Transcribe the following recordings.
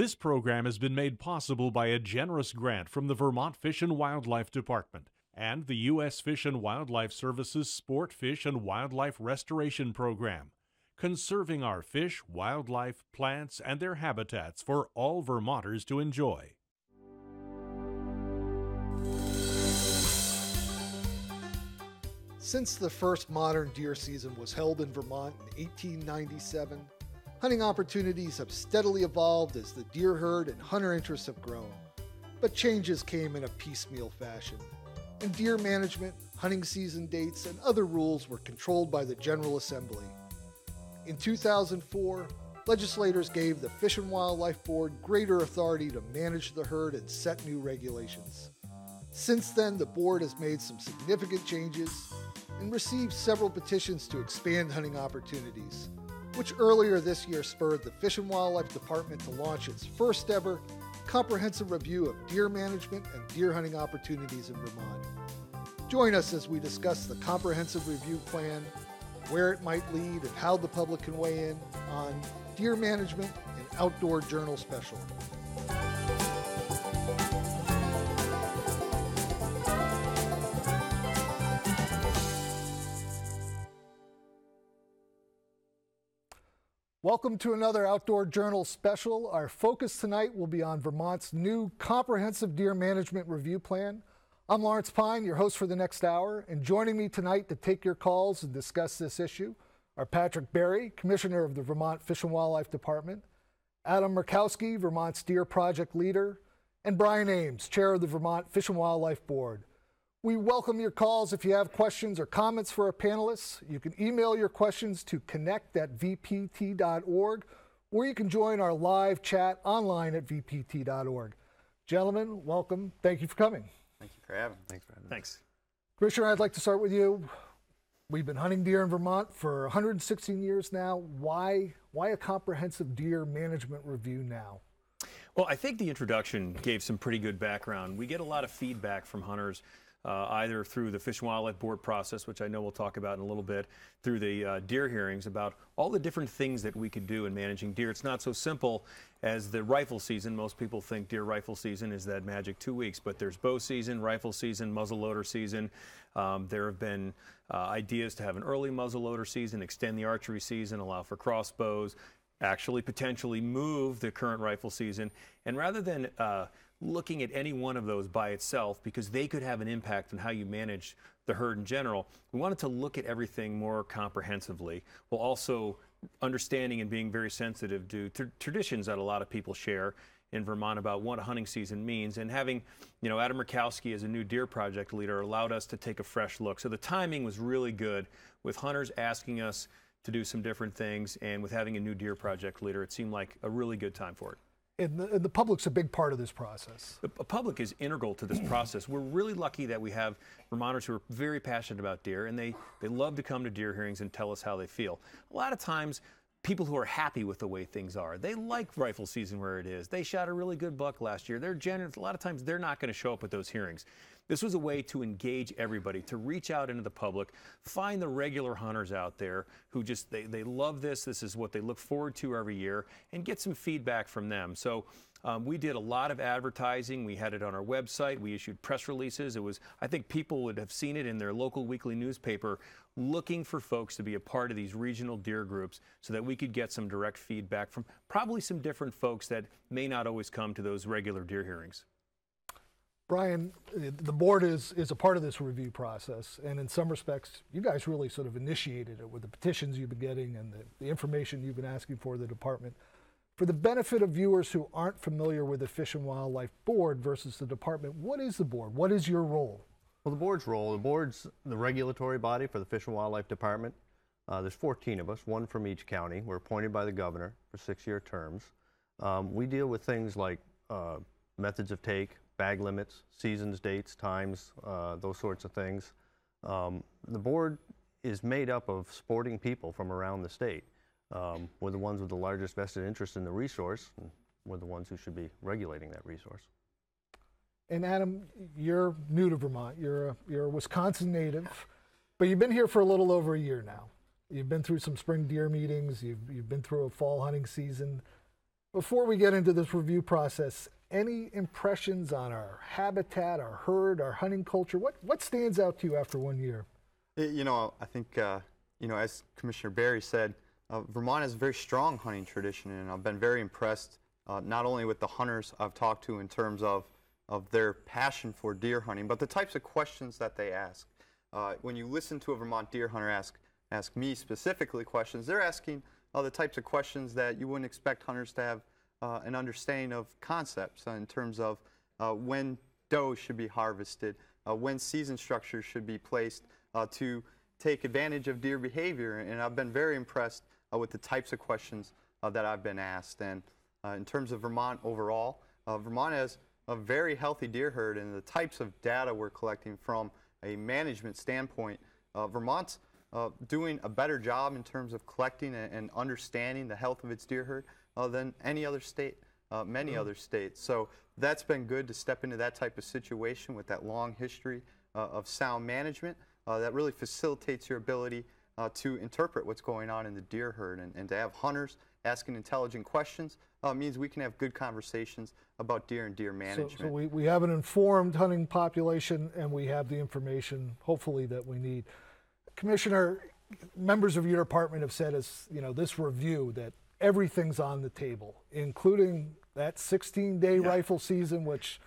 This program has been made possible by a generous grant from the Vermont Fish and Wildlife Department and the U.S. Fish and Wildlife Service's Sport Fish and Wildlife Restoration Program, conserving our fish, wildlife, plants, and their habitats for all Vermonters to enjoy. Since the first modern deer season was held in Vermont in 1897, hunting opportunities have steadily evolved as the deer herd and hunter interests have grown. But changes came in a piecemeal fashion. And deer management, hunting season dates, and other rules were controlled by the General Assembly. In 2004, legislators gave the Fish and Wildlife Board greater authority to manage the herd and set new regulations. Since then, the board has made some significant changes and received several petitions to expand hunting opportunities, which earlier this year spurred the Fish and Wildlife Department to launch its first ever comprehensive review of deer management and deer hunting opportunities in Vermont. Join us as we discuss the comprehensive review plan, where it might lead, and how the public can weigh in on Deer Management and Outdoor Journal Special. Welcome to another Outdoor Journal special. Our focus tonight will be on Vermont's new comprehensive deer management review plan. I'm Lawrence Pyne, your host for the next hour, and joining me tonight to take your calls and discuss this issue are Patrick Berry, Commissioner of the Vermont Fish and Wildlife Department, Adam Murkowski, Vermont's Deer Project Leader, and Brian Ames, Chair of the Vermont Fish and Wildlife Board. We welcome your calls if you have questions or comments for our panelists. You can email your questions to connect at vpt.org or you can join our live chat online at vpt.org. Gentlemen, welcome. Thank you for coming. Thank you for having me. Thanks for having me. Thanks. Commissioner, I'd like to start with you. We've been hunting deer in Vermont for 116 years now. Why, why a comprehensive deer management review now? Well, I think the introduction gave some pretty good background. We get a lot of feedback from hunters uh, either through the Fish and Wildlife Board process, which I know we'll talk about in a little bit, through the uh, deer hearings about all the different things that we could do in managing deer. It's not so simple as the rifle season. Most people think deer rifle season is that magic two weeks, but there's bow season, rifle season, muzzleloader season. Um, there have been uh, ideas to have an early muzzleloader season, extend the archery season, allow for crossbows, actually potentially move the current rifle season. And rather than uh, looking at any one of those by itself because they could have an impact on how you manage the herd in general. We wanted to look at everything more comprehensively while also understanding and being very sensitive to traditions that a lot of people share in Vermont about what a hunting season means. And having, you know, Adam Murkowski as a new deer project leader allowed us to take a fresh look. So the timing was really good with hunters asking us to do some different things and with having a new deer project leader, it seemed like a really good time for it and the, and the, public's a big part of this process. The public is integral to this process. We're really lucky that we have Vermonters who are very passionate about deer, and they, they love to come to deer hearings and tell us how they feel. A lot of times, people who are happy with the way things are. They like rifle season where it is. They shot a really good buck last year. They're generous. A lot of times, they're not going to show up at those hearings. This was a way to engage everybody, to reach out into the public, find the regular hunters out there who just they, they love this. This is what they look forward to every year, and get some feedback from them. So um, we did a lot of advertising. We had it on our website. We issued press releases. It was, I think people would have seen it in their local weekly newspaper looking for folks to be a part of these regional deer groups so that we could get some direct feedback from probably some different folks that may not always come to those regular deer hearings. Brian, the board is, is a part of this review process, and in some respects, you guys really sort of initiated it with the petitions you've been getting and the, the information you've been asking for the department. For the benefit of viewers who aren't familiar with the Fish and Wildlife Board versus the department, what is the board? What is your role? Well, the board's role, the board's the regulatory body for the Fish and Wildlife Department. Uh, there's 14 of us, one from each county. We're appointed by the governor for six-year terms. Um, we deal with things like uh, methods of take, bag limits, seasons, dates, times, uh, those sorts of things. Um, the board is made up of sporting people from around the state. Um, we're the ones with the largest vested interest in the resource. And we're the ones who should be regulating that resource. And Adam, you're new to Vermont. You're a, you're a Wisconsin native, but you've been here for a little over a year now. You've been through some spring deer meetings. You've, you've been through a fall hunting season. Before we get into this review process, any impressions on our habitat, our herd, our hunting culture? What, what stands out to you after one year? You know, I think, uh, you know, as Commissioner Berry said, uh, Vermont has a very strong hunting tradition, and I've been very impressed uh, not only with the hunters I've talked to in terms of, of their passion for deer hunting, but the types of questions that they ask. Uh, when you listen to a Vermont deer hunter ask, ask me specifically questions, they're asking uh, the types of questions that you wouldn't expect hunters to have uh, an understanding of concepts in terms of uh, when doe should be harvested, uh, when season structures should be placed uh, to take advantage of deer behavior. And I've been very impressed uh, with the types of questions that I've been asked. And in terms of Vermont overall, Vermont has a very healthy deer herd and the types of data we're collecting from a management standpoint, Vermont's uh, doing a better job in terms of collecting and understanding the health of its deer herd uh, than any other state, uh, many other states. So that's been good to step into that type of situation with that long history uh, of sound management. Uh, that really facilitates your ability uh, to interpret what's going on in the deer herd and, and to have hunters asking intelligent questions means we can have good conversations about deer and deer management. So, so we, we have an informed hunting population and we have the information, hopefully, that we need. Commissioner, members of your department have said, as you know, this review that everything's on the table, including that 16-day yeah. rifle season, which,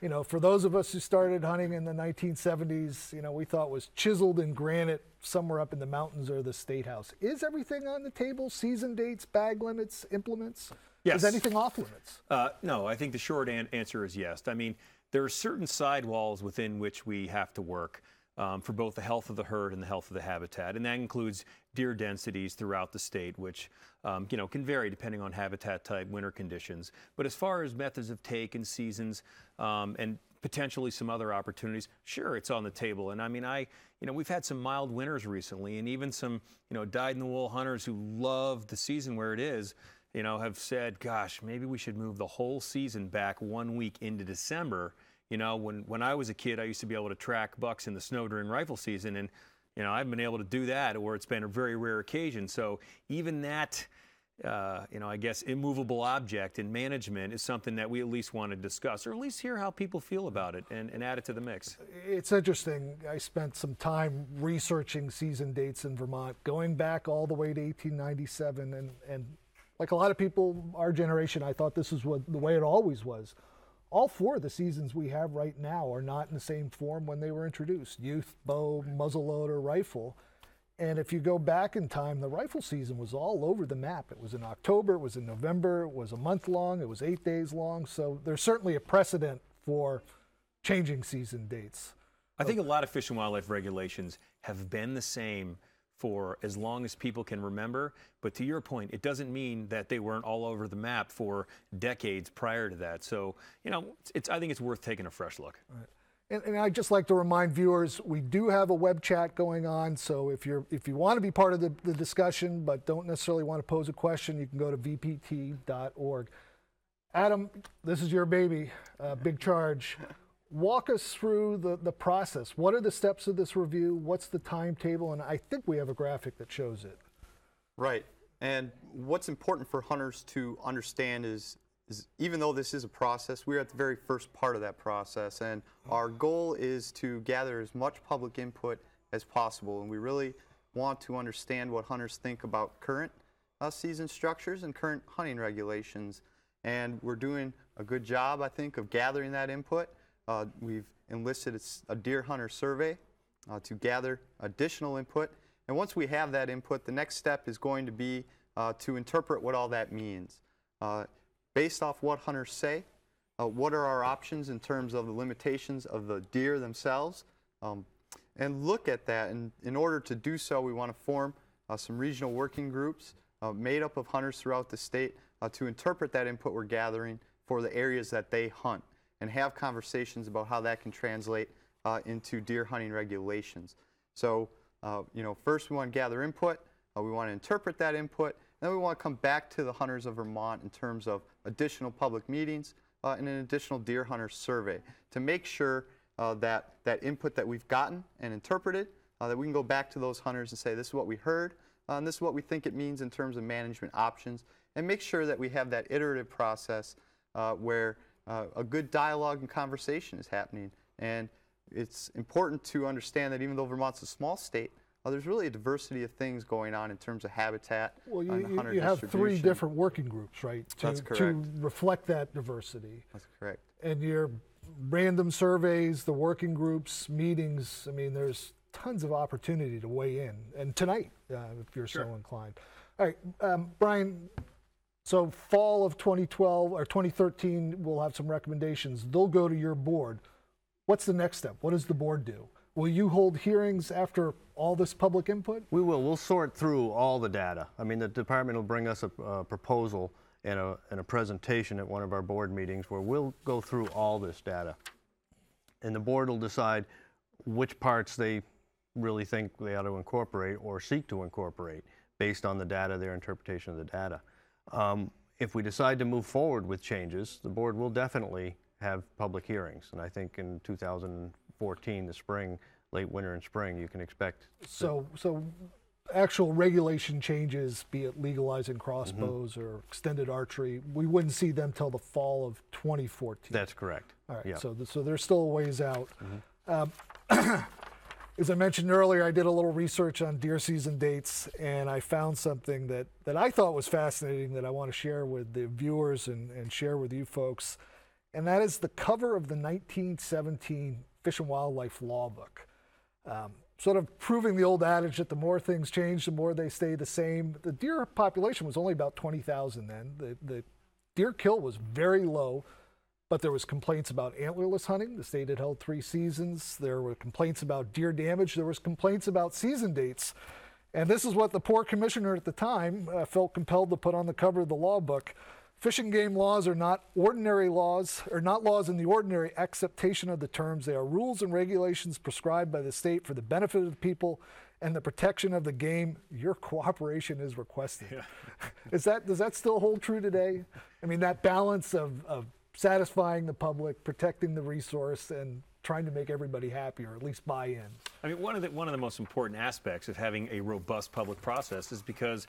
you know, for those of us who started hunting in the 1970s, you know, we thought was chiseled in granite somewhere up in the mountains or the state house. Is everything on the table? Season dates, bag limits, implements? Yes. Is anything off limits? Uh, no, I think the short an- answer is yes. I mean, there are certain sidewalls within which we have to work um, for both the health of the herd and the health of the habitat. And that includes deer densities throughout the state, which um, you know can vary depending on habitat type, winter conditions. But as far as methods of take and seasons um, and potentially some other opportunities, sure, it's on the table. And I mean, I you know we've had some mild winters recently, and even some you know dyed-in-the-wool hunters who love the season where it is. You know, have said, gosh, maybe we should move the whole season back one week into December you know, when, when I was a kid, I used to be able to track bucks in the snow during rifle season, and you know, I've been able to do that, or it's been a very rare occasion. So even that, uh, you know, I guess immovable object in management is something that we at least want to discuss, or at least hear how people feel about it, and, and add it to the mix. It's interesting. I spent some time researching season dates in Vermont, going back all the way to 1897, and and like a lot of people, our generation, I thought this was what the way it always was all four of the seasons we have right now are not in the same form when they were introduced youth, bow, muzzleloader, rifle. And if you go back in time, the rifle season was all over the map. It was in October, it was in November, it was a month long, it was eight days long. So there's certainly a precedent for changing season dates. I think a lot of fish and wildlife regulations have been the same for as long as people can remember. But to your point, it doesn't mean that they weren't all over the map for decades prior to that. So, you know, it's, it's I think it's worth taking a fresh look. Right. And, and, I'd just like to remind viewers, we do have a web chat going on. So if you're if you want to be part of the, the discussion, but don't necessarily want to pose a question, you can go to vpt.org. Adam, this is your baby, uh, big charge walk us through the, the process. What are the steps of this review? What's the timetable? And I think we have a graphic that shows it. Right. And what's important for hunters to understand is, is even though this is a process, we're at the very first part of that process. And our goal is to gather as much public input as possible. And we really want to understand what hunters think about current uh, season structures and current hunting regulations. And we're doing a good job, I think, of gathering that input. Uh, we've enlisted a deer hunter survey uh, to gather additional input. And once we have that input, the next step is going to be uh, to interpret what all that means. Uh, based off what hunters say, uh, what are our options in terms of the limitations of the deer themselves, um, and look at that. And in order to do so, we want to form uh, some regional working groups made up of hunters throughout the state to interpret that input we're gathering for the areas that they hunt and have conversations about how that can translate uh, into deer hunting regulations. So, uh, you know, first we want to gather input, uh, we want to interpret that input, and then we want to come back to the hunters of Vermont in terms of additional public meetings uh, and an additional deer hunter survey to make sure uh, that that input that we've gotten and interpreted, uh, that we can go back to those hunters and say, this is what we heard, and this is what we think it means in terms of management options, and make sure that we have that iterative process where uh, a good dialogue and conversation is happening. And it's important to understand that even though Vermont's a small state, uh, there's really a diversity of things going on in terms of habitat Well, you, and you- hunter you have three different working groups, right? To, That's To reflect that diversity. That's correct. And your random surveys, the working groups, meetings, I mean, there's tons of opportunity to weigh in. And tonight, uh, if you're so inclined. All right, um, Brian, so fall of 2012 or 2013, we'll have some recommendations. They'll go to your board. What's the next step? What does the board do? Will you hold hearings after all this public input? We will. We'll sort through all the data. I mean, the department will bring us a, a proposal and a, and a presentation at one of our board meetings where we'll go through all this data. And the board will decide which parts they really think they ought to incorporate or seek to incorporate based on the data, their interpretation of the data. Um, if we decide to move forward with changes, the board will definitely have public hearings. And I think in 2014, the spring, late winter and spring, you can expect So, so actual regulation changes, be it legalizing crossbows Mm-hmm. or extended archery, we wouldn't see them till the fall of 2014. That's correct. All right, yeah. so, th- so there's still a ways out. Um, as I mentioned earlier, I did a little research on deer season dates, and I found something that, that I thought was fascinating that I want to share with the viewers and, and share with you folks. And that is the cover of the 1917 Fish and Wildlife Law Book. Um, sort of proving the old adage that the more things change, the more they stay the same. The deer population was only about 20,000 then. The, the deer kill was very low, but there was complaints about antlerless hunting. The state had held three seasons. There were complaints about deer damage. There was complaints about season dates. And this is what the poor commissioner at the time uh, felt compelled to put on the cover of the law book. Fishing game laws are not ordinary laws, or not laws in the ordinary acceptation of the terms. They are rules and regulations prescribed by the state for the benefit of the people and the protection of the game. Your cooperation is requested. is that does that still hold true today? I mean, that balance of, of satisfying the public, protecting the resource, and trying to make everybody happy, or at least buy in. I mean, one of the one of the most important aspects of having a robust public process is because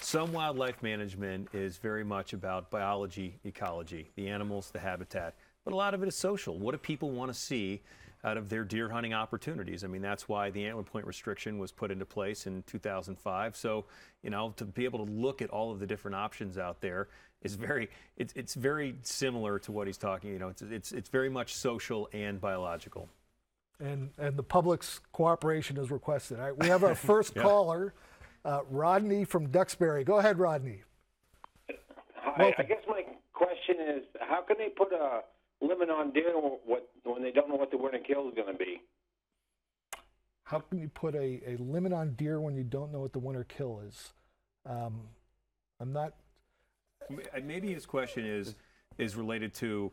some wildlife management is very much about biology, ecology, the animals, the habitat, but a lot of it is social. What do people want to see out of their deer hunting opportunities? I mean, that's why the antler point restriction was put into place in 2005. So, you know, to be able to look at all of the different options out there is very it's, it's very similar to what he's talking. You know, it's it's it's very much social and biological. and and the public's cooperation is requested. All right, we have our first caller, uh, Rodney from Duxbury. Go ahead, Rodney. Hi, I guess my question is, how can they put a limit on deer what, when they don't know what the winter kill is going to be? How can you put a, a limit on deer when you don't know what the winter kill is? Um, I'm not. M- uh, Maybe his question is is related to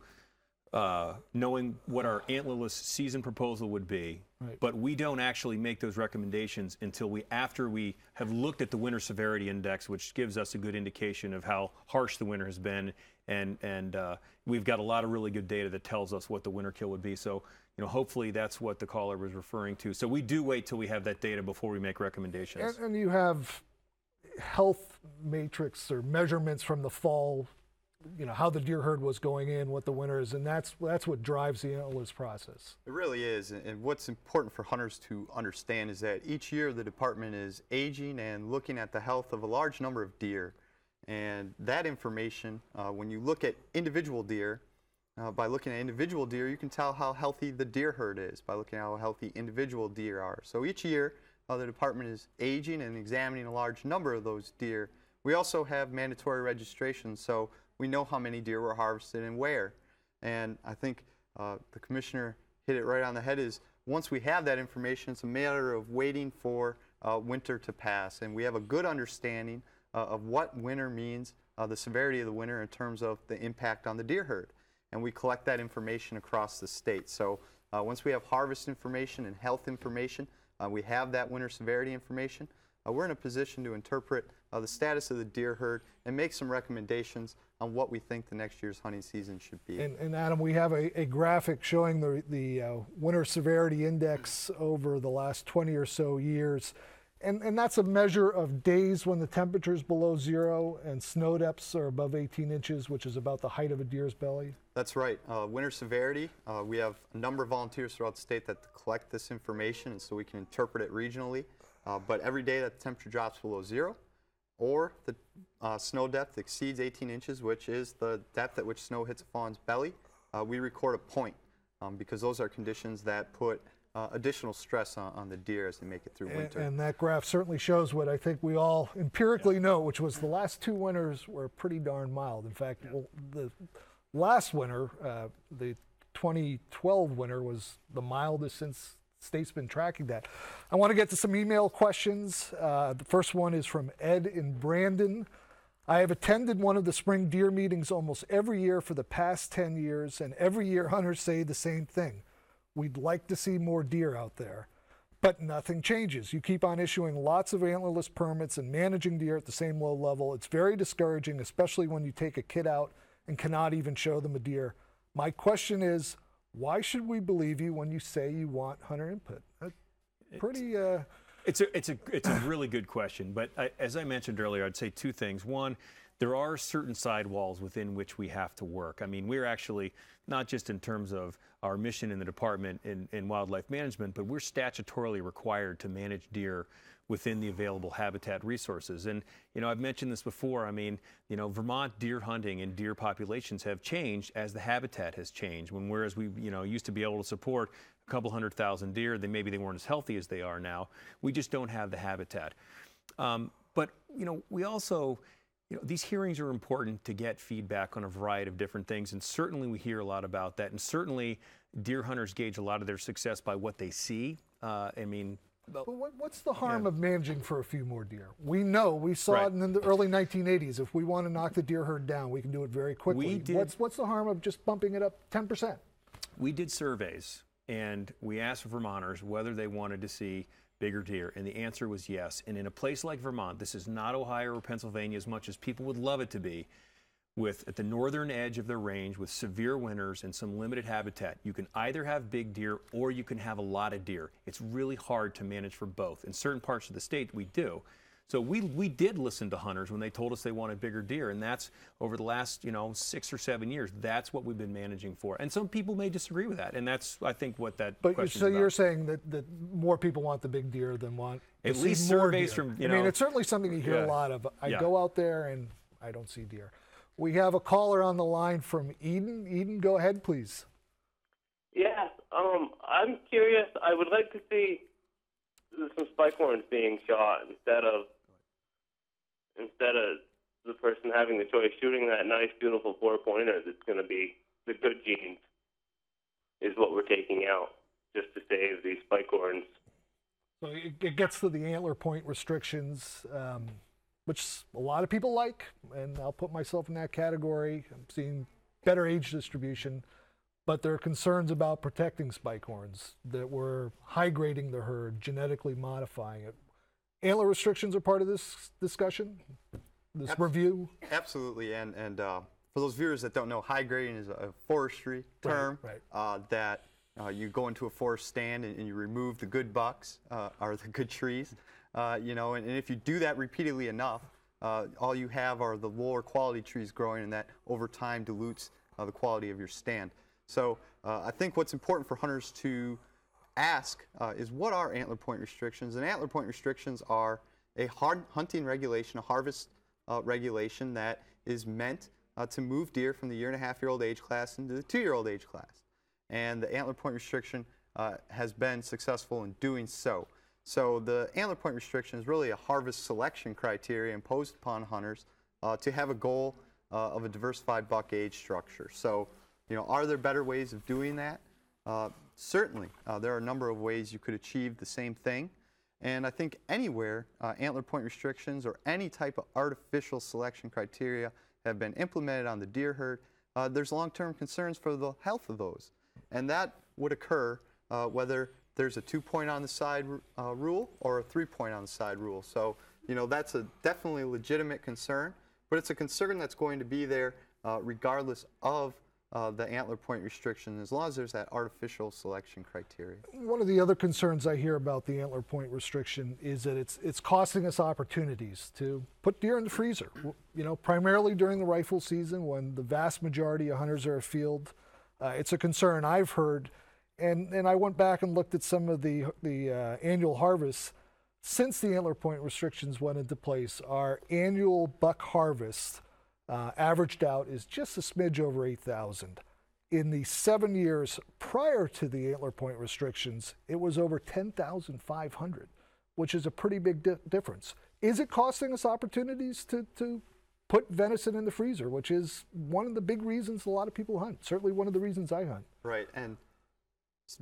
uh, knowing what our antlerless season proposal would be, Right. but we don't actually make those recommendations until we after we have looked at the winter severity index, which gives us a good indication of how harsh the winter has been, and and uh, we've got a lot of really good data that tells us what the winter kill would be. So. You know, hopefully that's what the caller was referring to. So we do wait till we have that data before we make recommendations. And, and you have health matrix or measurements from the fall. You know how the deer herd was going in, what the winter is, and that's that's what drives the antlers process. It really is. And what's important for hunters to understand is that each year the department is aging and looking at the health of a large number of deer. And that information, uh, when you look at individual deer, uh, by looking at individual deer, you can tell how healthy the deer herd is by looking at how healthy individual deer are. So each year, the department is aging and examining a large number of those deer. We also have mandatory registration, so we know how many deer were harvested and where. And I think uh, the commissioner hit it right on the head is once we have that information, it's a matter of waiting for uh, winter to pass. And we have a good understanding uh, of what winter means, uh, the severity of the winter in terms of the impact on the deer herd. And we collect that information across the state. So uh, once we have harvest information and health information, uh, we have that winter severity information, uh, we're in a position to interpret uh, the status of the deer herd and make some recommendations on what we think the next year's hunting season should be. And, and Adam, we have a, a graphic showing the, the uh, winter severity index over the last 20 or so years. And, and that's a measure of days when the temperature is below zero and snow depths are above 18 inches, which is about the height of a deer's belly. That's right. Uh, winter severity, uh, we have a number of volunteers throughout the state that collect this information, and so we can interpret it regionally. Uh, but every day that the temperature drops below zero, or the uh, snow depth exceeds 18 inches, which is the depth at which snow hits a fawn's belly, uh, we record a point um, because those are conditions that put uh, additional stress on, on the deer as they make it through And, winter. and that graph certainly shows what I think we all empirically know, which was the last two winters were pretty darn mild. In fact, well, the last winter, uh, the 2012 winter, was the mildest since state's been tracking that. I want to get to some email questions. Uh, the first one is from Ed in Brandon. I have attended one of the spring deer meetings almost every year for the past 10 years, and every year hunters say the same thing. We'd like to see more deer out there. But nothing changes. You keep on issuing lots of antlerless permits and managing deer at the same low level. It's very discouraging, especially when you take a kid out and cannot even show them a deer. My question is, why should we believe you when you say you want hunter input? That's pretty. Uh, It's a it's a it's a really good question, but I, as I mentioned earlier, I'd say two things. One, there are certain sidewalls within which we have to work. I mean, we're actually not just in terms of our mission in the department in, in wildlife management, but we're statutorily required to manage deer within the available habitat resources. And you know, I've mentioned this before. I mean, you know, Vermont deer hunting and deer populations have changed as the habitat has changed. When whereas we you know used to be able to support a couple hundred thousand deer, they maybe they weren't as healthy as they are now. We just don't have the habitat. Um, but you know, we also you know, these hearings are important to get feedback on a variety of different things, and certainly we hear a lot about that. And certainly, deer hunters gauge a lot of their success by what they see. Uh, I mean, but what, what's the harm of managing for a few more deer? We know we saw Right. it in the early 1980s. If we want to knock the deer herd down, we can do it very quickly. We did- What's what's the harm of just bumping it up 10 percent? we did surveys and we asked Vermonters whether they wanted to see bigger deer, and the answer was yes. And in a place like Vermont, this is not Ohio or Pennsylvania as much as people would love it to be. With at the northern edge of their range, with severe winters and some limited habitat, you can either have big deer or you can have a lot of deer. It's really hard to manage for both. In certain parts of the state, we do. So we we did listen to hunters when they told us they wanted bigger deer, and that's over the last you know six or seven years. That's what we've been managing for. And some people may disagree with that, and that's I think what that But you- so about. you're saying that, that more people want the big deer than want to At see least more surveys deer. from, you I mean, it's certainly something you hear a lot of. I Yeah. go out there and I don't see deer. We have a caller on the line from Eden. Eden, go ahead, please. Yeah, um, I'm curious. I would like to see some spike horns being shot instead of instead of the person having the choice shooting that nice, beautiful four pointer that's going to be the good genes is what we're taking out just to save these spike horns. So it, it gets to the antler point restrictions, um, which a lot of people like, and I'll put myself in that category. I'm seeing better age distribution, but there are concerns about protecting spike horns that we're high grading the herd, genetically modifying it. Antler restrictions are part of this discussion, this Abs- review. Absolutely, and and uh, for those viewers that don't know, high grading is a forestry term right. Uh, that uh, you go into a forest stand and, and you remove the good bucks uh, or the good trees, uh, you know, and, and if you do that repeatedly enough, uh, all you have are the lower quality trees growing, and that over time dilutes uh, the quality of your stand. So uh, I think what's important for hunters to ask uh, is what are antler point restrictions? And antler point restrictions are a hard hunting regulation, a harvest uh, regulation that is meant uh, to move deer from the year and a half year old age class into the two year old age class. And the antler point restriction uh, has been successful in doing so. So the antler point restriction is really a harvest selection criteria imposed upon hunters uh, to have a goal uh, of a diversified buck age structure. So, you know, are there better ways of doing that? Uh, certainly, uh, there are a number of ways you could achieve the same thing. And I think anywhere uh, antler point restrictions or any type of artificial selection criteria have been implemented on the deer herd, uh, there's long-term concerns for the health of those. And that would occur uh, whether there's a two-point on the side rule or a three-point on the side rule. So, you know, that's a definitely legitimate concern, but it's a concern that's going to be there regardless of uh, the antler point restriction as long as there's that artificial selection criteria. One of the other concerns I hear about the antler point restriction is that it's it's costing us opportunities to put deer in the freezer. You know, primarily during the rifle season when the vast majority of hunters are afield. Uh, it's a concern I've heard, and and I went back and looked at some of the the uh, annual harvests since the antler point restrictions went into place. Our annual buck harvest uh, averaged out is just a smidge over 8,000. In the seven years prior to the antler point restrictions, it was over 10,500, which is a pretty big di- difference. Is it costing us opportunities to, to put venison in the freezer, which is one of the big reasons a lot of people hunt? Certainly one of the reasons I hunt. Right, and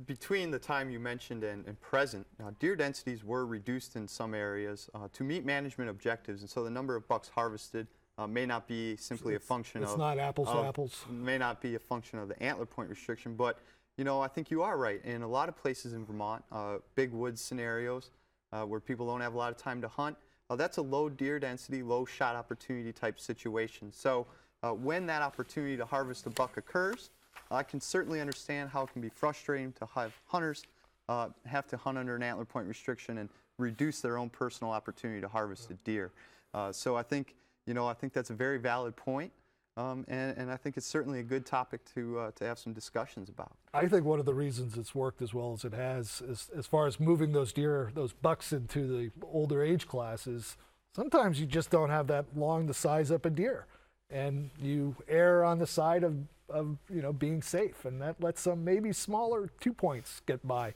between the time you mentioned and, and present, uh, deer densities were reduced in some areas uh, to meet management objectives, and so the number of bucks harvested uh, may not be simply a function it's of. not apples to apples. May not be a function of the antler point restriction, but you know I think you are right. In a lot of places in Vermont, uh, big woods scenarios uh, where people don't have a lot of time to hunt, uh, that's a low deer density, low shot opportunity type situation. So uh, when that opportunity to harvest a buck occurs, I can certainly understand how it can be frustrating to have hunters uh, have to hunt under an antler point restriction and reduce their own personal opportunity to harvest a deer. Uh, so I think, you know, I think that's a very valid point, um, and, and I think it's certainly a good topic to uh, to have some discussions about. I think one of the reasons it's worked as well as it has, is, as far as moving those deer, those bucks into the older age classes, sometimes you just don't have that long to size up a deer, and you err on the side of, of you know being safe, and that lets some maybe smaller two points get by.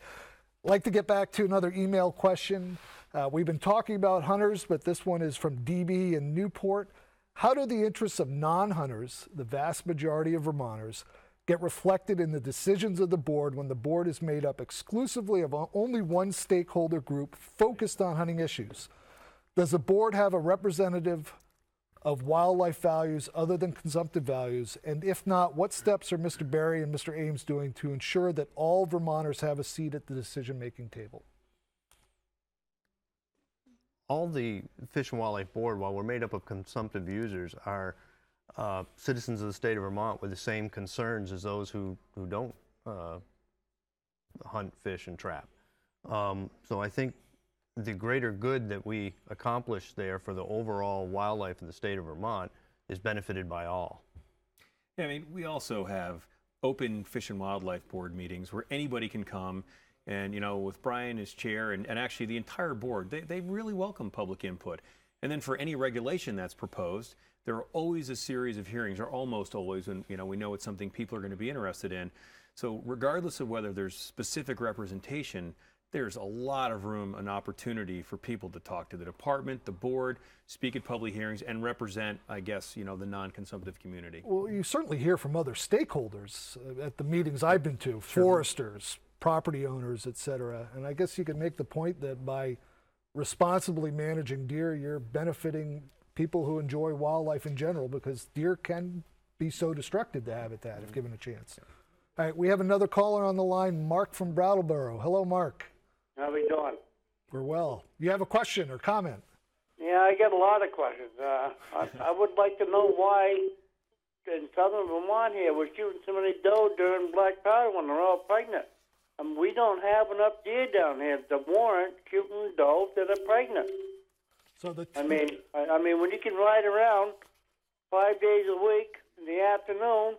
Like to get back to another email question. Uh, we've been talking about hunters, but this one is from DB in Newport. How do the interests of non hunters, the vast majority of Vermonters, get reflected in the decisions of the board when the board is made up exclusively of only one stakeholder group focused on hunting issues? Does the board have a representative of wildlife values other than consumptive values? And if not, what steps are Mr. Berry and Mr. Ames doing to ensure that all Vermonters have a seat at the decision making table? All the Fish and Wildlife Board, while we're made up of consumptive users, are uh, citizens of the state of Vermont with the same concerns as those who, who don't uh, hunt, fish, and trap. Um, so I think the greater good that we accomplish there for the overall wildlife in the state of Vermont is benefited by all. Yeah, I mean, we also have open Fish and Wildlife Board meetings where anybody can come. And, you know, with Brian as chair and, and actually the entire board, they, they really welcome public input. And then for any regulation that's proposed, there are always a series of hearings, or almost always, when, you know, we know it's something people are going to be interested in. So regardless of whether there's specific representation, there's a lot of room and opportunity for people to talk to the department, the board, speak at public hearings, and represent, I guess, you know, the non-consumptive community. Well, you certainly hear from other stakeholders uh, at the meetings I've been to, foresters, property owners, et cetera. And I guess you could make the point that by responsibly managing deer, you're benefiting people who enjoy wildlife in general because deer can be so destructive to habitat if given a chance. All right, we have another caller on the line, Mark from Brattleboro. Hello, Mark. How are we doing? We're well. You have a question or comment? Yeah, I get a lot of questions. Uh, I, I would like to know why in southern Vermont here we're shooting so many doe during black powder when they're all pregnant. And we don't have enough deer down here to warrant shooting doe that are pregnant. So the I mean, I, I mean, when you can ride around five days a week in the afternoon,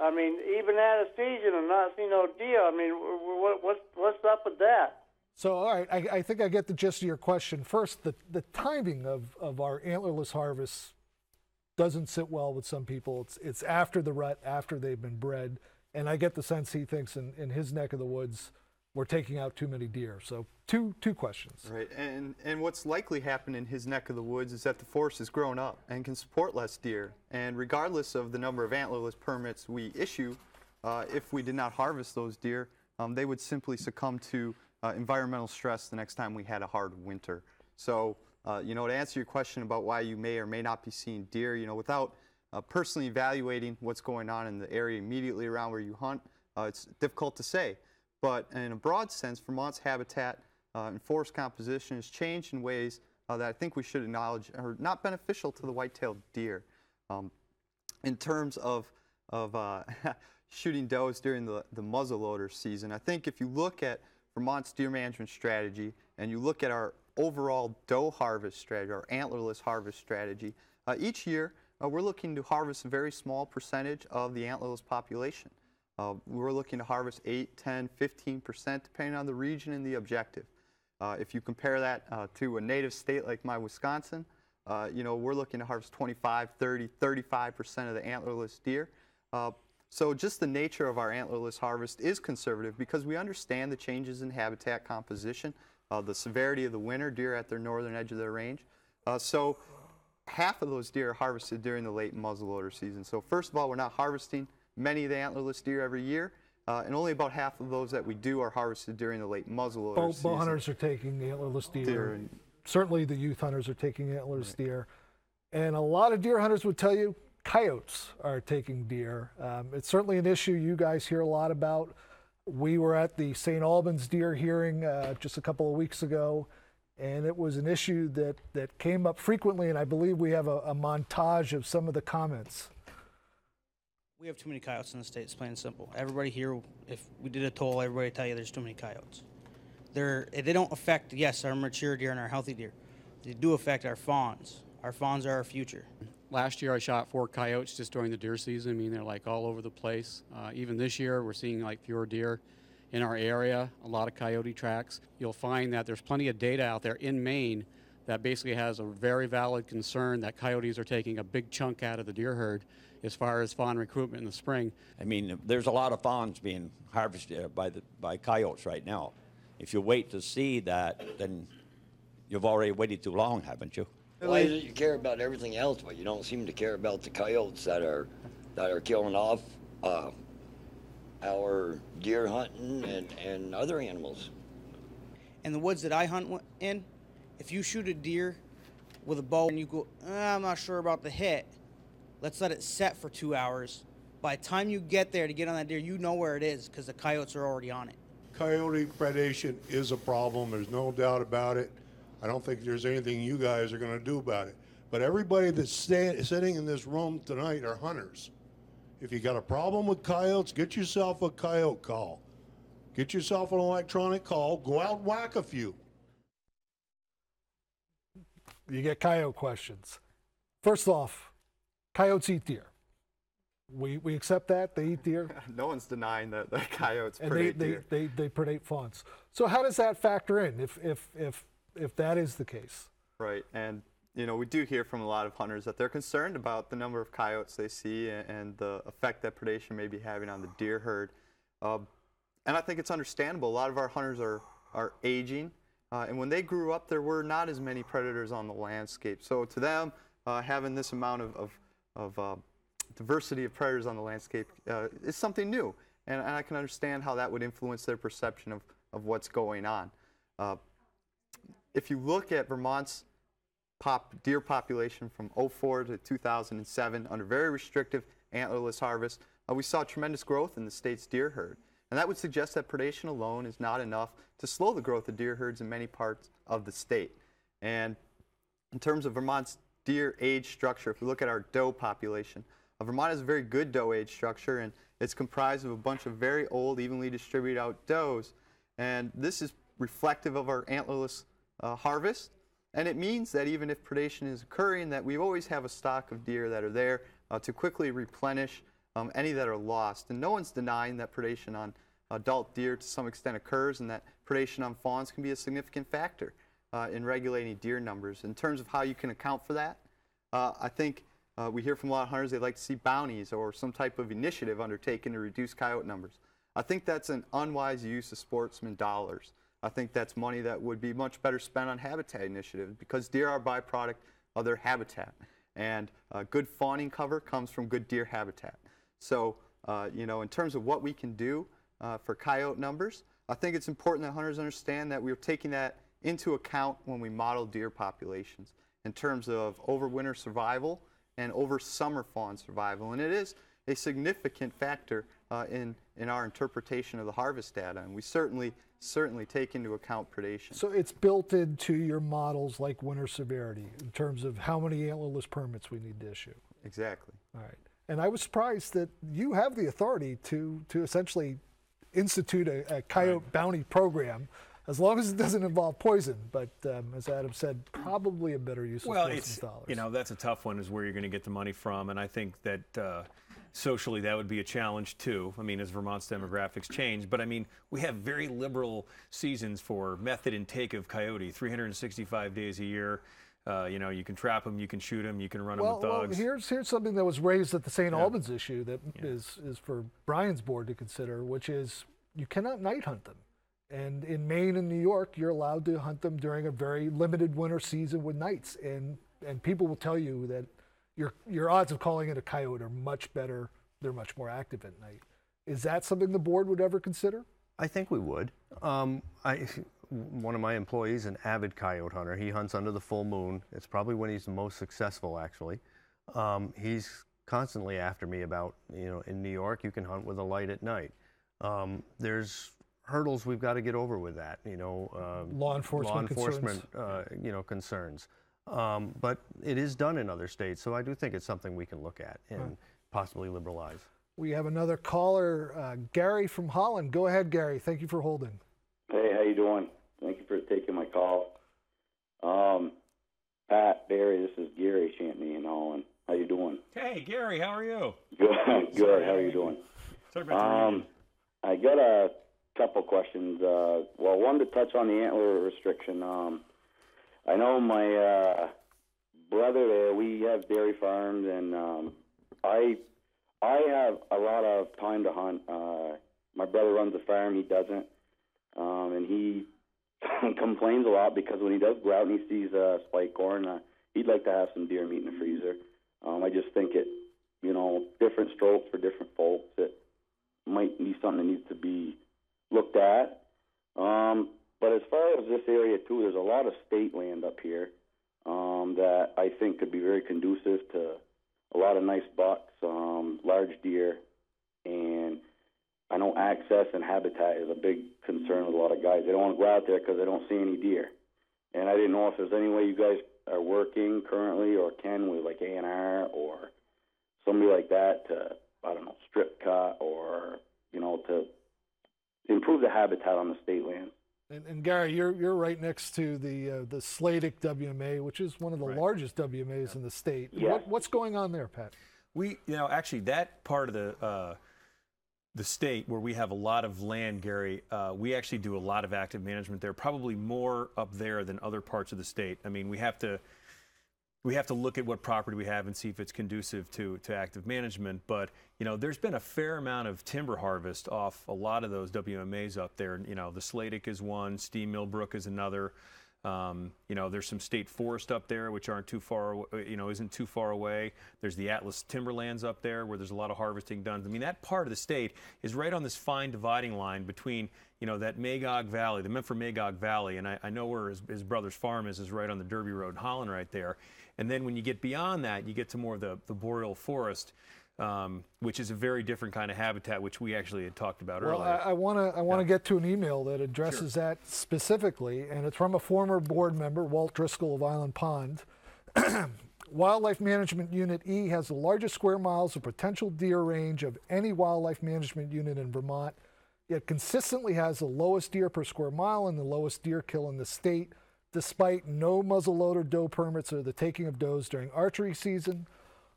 I mean, even out of season and not see no deer. I mean, wh- wh- what, what's what's up with that? So, all right, I, I think I get the gist of your question. First, the, the timing of, of our antlerless harvests doesn't sit well with some people. It's, it's after the rut, after they've been bred. And I get the sense he thinks in, in his neck of the woods, we're taking out too many deer. So, two, two questions. Right, and and what's likely happened in his neck of the woods is that the forest has grown up and can support less deer. And regardless of the number of antlerless permits we issue, uh, if we did not harvest those deer, um, they would simply succumb to uh, environmental stress the next time we had a hard winter. So, uh, you know, to answer your question about why you may or may not be seeing deer, you know, without uh, personally evaluating what's going on in the area immediately around where you hunt, uh, it's difficult to say. But in a broad sense, Vermont's habitat uh, and forest composition has changed in ways uh, that I think we should acknowledge are not beneficial to the white-tailed deer. Um, in terms of of uh, shooting does during the, the muzzleloader season. I think if you look at Vermont's deer management strategy and you look at our overall doe harvest strategy, our antlerless harvest strategy, uh, each year uh, we're looking to harvest a very small percentage of the antlerless population. Uh, we're looking to harvest 8, 10, 15% depending on the region and the objective. Uh, if you compare that uh, to a native state like my Wisconsin, uh, you know, we're looking to harvest 25, 30, 35% of the antlerless deer. Uh, so just the nature of our antlerless harvest is conservative because we understand the changes in habitat composition, the severity of the winter, deer at their northern edge of their range. So half of those deer are harvested during the late muzzleloader season. So first of all, we're not harvesting many of the antlerless deer every year. Uh, and only about half of those that we do are harvested during the late muzzleloader Bow, season. bow hunters are taking antlerless deer. Deer and- Certainly, the youth hunters are taking antlerless deer, and a lot of deer hunters would tell you coyotes are taking deer. Um, it's certainly an issue you guys hear a lot about. We were at the St. Albans deer hearing uh, just a couple of weeks ago, and it was an issue that that came up frequently. And I believe we have a, a montage of some of the comments. We have too many coyotes in the state. It's plain and simple. Everybody here, if we did a toll, everybody would tell you there's too many coyotes. They're they don't affect yes our mature deer and our healthy deer. They do affect our fawns. Our fawns are our future. Last year, I shot four coyotes just during the deer season. I mean, they're like all over the place. Uh, even this year, we're seeing like fewer deer in our area, a lot of coyote tracks. You'll find that there's plenty of data out there in Maine that basically has a very valid concern that coyotes are taking a big chunk out of the deer herd as far as fawn recruitment in the spring. I mean, there's a lot of fawns being harvested by the by coyotes right now. If you wait to see that, then you've already waited too long, haven't you? Why is it you care about everything else, but you don't seem to care about the coyotes that are that are killing off uh, our deer hunting and, and other animals? In the woods that I hunt in, if you shoot a deer with a bow and you go, "Ah, I'm not sure about the hit, let's let it set for two hours. By the time you get there to get on that deer, you know where it is because the coyotes are already on it. Coyote predation is a problem. There's no doubt about it. I don't think there's anything you guys are going to do about it. But everybody that's sta- sitting in this room tonight are hunters. If you got a problem with coyotes, get yourself a coyote call. Get yourself an electronic call. Go out and whack a few. You get coyote questions. First off, coyotes eat deer. We, we accept that they eat deer. no one's denying that the coyotes and predate they, deer. they, they, they predate fawns. So how does that factor in if, if, if, if that is the case? Right, and you know we do hear from a lot of hunters that they're concerned about the number of coyotes they see and, and the effect that predation may be having on the deer herd. Um, and I think it's understandable. A lot of our hunters are are aging, uh, and when they grew up, there were not as many predators on the landscape. So to them, uh, having this amount of of, of uh, diversity of predators on the landscape uh, is something new, and, and I can understand how that would influence their perception of of what's going on. Uh, if you look at Vermont's pop, deer population from 04 to 2007 under very restrictive antlerless harvest, uh, we saw tremendous growth in the state's deer herd. And that would suggest that predation alone is not enough to slow the growth of deer herds in many parts of the state. And in terms of Vermont's deer age structure, if we look at our doe population, uh, Vermont has a very good doe age structure, and it's comprised of a bunch of very old, evenly distributed out does. And this is reflective of our antlerless uh, harvest. And it means that even if predation is occurring, that we always have a stock of deer that are there uh, to quickly replenish um, any that are lost. And no one's denying that predation on adult deer to some extent occurs and that predation on fawns can be a significant factor uh, in regulating deer numbers. In terms of how you can account for that, uh, I think uh, we hear from a lot of hunters they'd like to see bounties or some type of initiative undertaken to reduce coyote numbers. I think that's an unwise use of sportsman dollars. I think that's money that would be much better spent on habitat initiatives because deer are byproduct of their habitat. And uh, good fawning cover comes from good deer habitat. So, uh, you know, in terms of what we can do uh, for coyote numbers, I think it's important that hunters understand that we're taking that into account when we model deer populations in terms of overwinter survival and over summer fawn survival. And it is a significant factor uh, in, in our interpretation of the harvest data. And we certainly, certainly take into account predation. So it's built into your models like winter severity in terms of how many antlerless permits we need to issue. Exactly. All right. And I was surprised that you have the authority to to essentially institute a, a coyote bounty program. As long as it doesn't involve poison, but um, as Adam said, probably a better use well, of it's poisonous dollars. you know that's a tough one. Is where you're going to get the money from, and I think that uh, socially that would be a challenge too. I mean, as Vermont's demographics change, but I mean we have very liberal seasons for method and take of coyote, 365 days a year. Uh, you know, you can trap them, you can shoot them, you can run them with dogs. well, here's here's something that was raised at the St. Albans issue that is is for Brian's board to consider, which is you cannot night hunt them. And in Maine and New York, you're allowed to hunt them during a very limited winter season with nights. And and people will tell you that your your odds of calling it a coyote are much better. They're much more active at night. Is that something the board would ever consider? I think we would. Um, I, one of my employees, an avid coyote hunter, he hunts under the full moon. It's probably when he's the most successful, actually. Um, he's constantly after me about, you know, in New York, you can hunt with a light at night. Um, there's hurdles we've got to get over with that, you know. um, Law enforcement law enforcement, uh, you know, concerns. Um, but it is done in other states, so I do think it's something we can look at and Right. possibly liberalize. We have another caller, uh, Gary from Holland. Go ahead, Gary. Thank you for holding. Hey, how you doing? Thank you for taking my call. Um, Pat, Berry, this is Gary Chantney in Holland. How you doing? Hey, Gary, how are you? Good, good. How are you doing? Sorry about Um, I got a couple questions. Uh, well, one to touch on the antler restriction. Um, I know my uh, brother there. We have dairy farms, and um, I I have a lot of time to hunt. Uh, my brother runs a farm. He doesn't, um, and he complains a lot because when he does go out and he sees uh, spike horn, uh, he'd like to have some deer meat in the freezer. Um, I just think it, you know, different strokes for different folks. It might be something that needs to be looked at. Um, but as far as this area too, there's a lot of state land up here um, that I think could be very conducive to a lot of nice bucks, um, large deer, and I know access and habitat is a big concern with a lot of guys. They don't want to go out there because they don't see any deer. And I didn't know if there's any way you guys are working currently or can with like A and R or somebody like that to I don't know strip cut or you know to improve the habitat on the state land. And, and Gary, you're you're right next to the uh, the Sladyk WMA, which is one of the largest WMAs in the state. Yeah. What, what's going on there, Pat? We, you know, actually, that part of the uh, the state where we have a lot of land, Gary, uh, we actually do a lot of active management there. Probably more up there than other parts of the state. I mean, we have to we have to look at what property we have and see if it's conducive to to active management. But you know, there's been a fair amount of timber harvest off a lot of those WMAs up there. You know, the Sladyk is one, Steam Mill Brook is another. Um, you know, there's some state forest up there, which aren't too far, you know, isn't too far away. There's the Atlas Timberlands up there, where there's a lot of harvesting done. I mean, that part of the state is right on this fine dividing line between, you know, that Magog Valley, the Memphremagog Valley, and I, I know where his, his brother's farm is, is right on the Derby Road Holland, right there. And then when you get beyond that, you get to more of the, the boreal forest, um, which is a very different kind of habitat, which we actually had talked about Well, earlier. I- I want to I want to get to an email that addresses that specifically, and it's from a former board member, Walt Driscoll of Island Pond. Wildlife Management Unit E has the largest square miles of potential deer range of any wildlife management unit in Vermont, yet consistently has the lowest deer per square mile and the lowest deer kill in the state, despite no muzzleloader doe permits or the taking of does during archery season.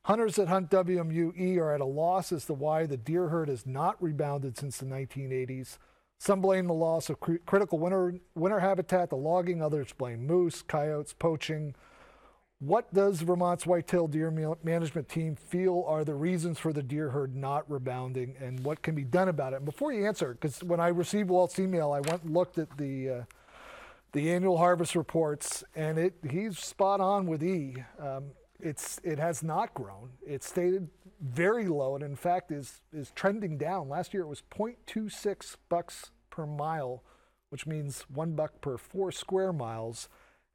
Hunters that hunt WMUE are at a loss as to why the deer herd has not rebounded since the 1980s. Some blame the loss of cri- critical winter, winter habitat, the logging, others blame moose, coyotes, poaching. What does Vermont's whitetail deer ma- management team feel are the reasons for the deer herd not rebounding and what can be done about it? And before you answer, because when I received Walt's email, I went and looked at the uh, the annual harvest reports, and it he's spot on with E. Um, it's it has not grown. It's stated very low, and in fact is is trending down. Last year it was 0.26 bucks per mile, which means one buck per four square miles.